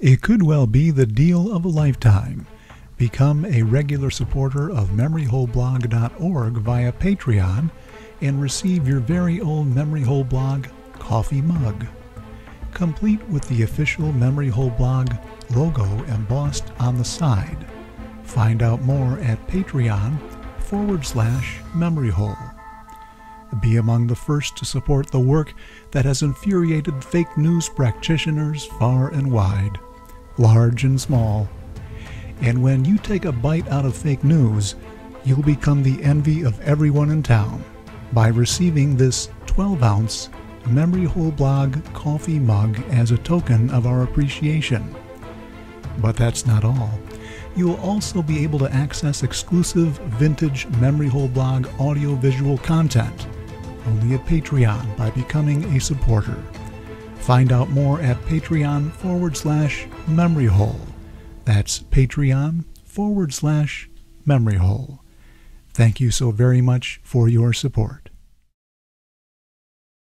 It could well be the deal of a lifetime. Become a regular supporter of MemoryHoleBlog.org via Patreon and receive your very own Memory Hole Blog coffee mug, complete with the official Memory Hole Blog logo embossed on the side. Find out more at Patreon forward slash Memory Hole. Be among the first to support the work that has infuriated fake news practitioners far and wide, large and small. And when you take a bite out of fake news, you'll become the envy of everyone in town by receiving this 12 ounce Memory Hole Blog coffee mug as a token of our appreciation. But that's not all. You'll also be able to access exclusive vintage Memory Hole Blog audio-visual content only at Patreon by becoming a supporter. Find out more at Patreon forward slash memory hole. That's Patreon forward slash memory hole. Thank you so very much for your support.